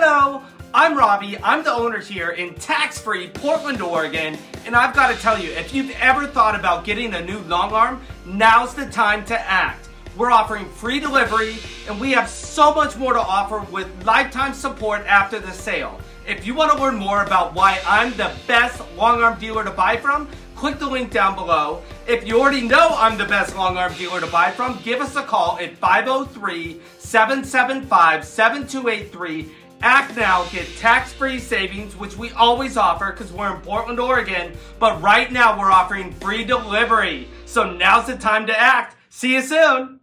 Hello, I'm Robbie. I'm the owner here in tax-free Portland, Oregon. And I've got to tell you, if you've ever thought about getting a new long arm, now's the time to act. We're offering free delivery and we have so much more to offer with lifetime support after the sale. If you want to learn more about why I'm the best long arm dealer to buy from, click the link down below. If you already know I'm the best long arm dealer to buy from, give us a call at 503 775 7283. Act now, get tax free savings, which we always offer because we're in Portland, Oregon. But right now, we're offering free delivery. So now's the time to act. See you soon.